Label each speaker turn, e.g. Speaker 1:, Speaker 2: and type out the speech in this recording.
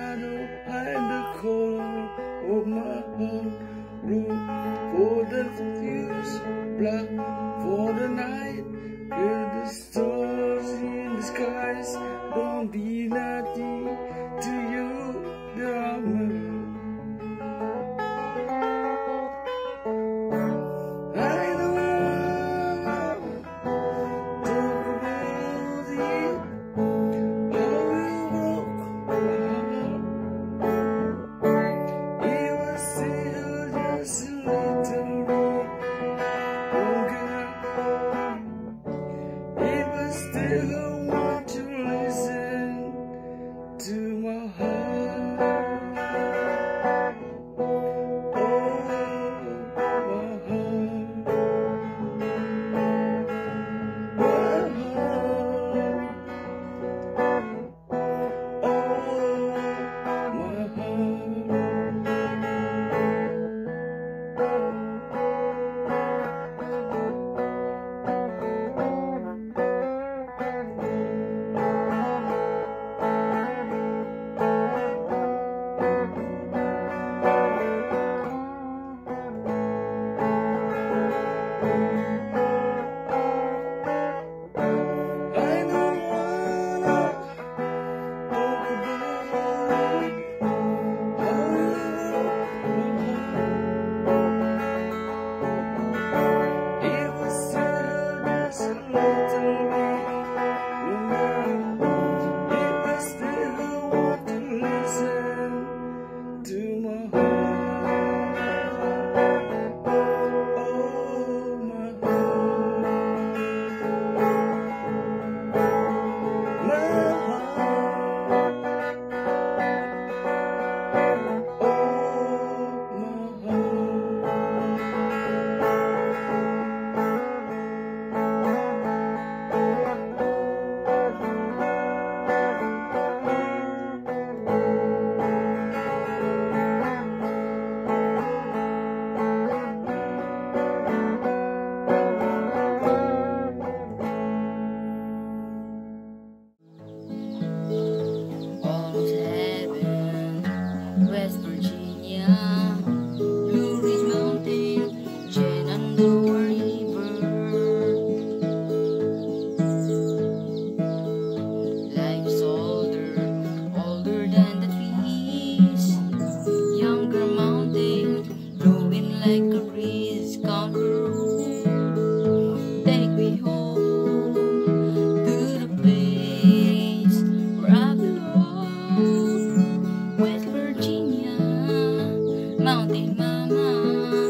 Speaker 1: shadow and the color of my heart. Blue for the fuse, black for the night. Hear the stars in the skies, don't be naughty. mama.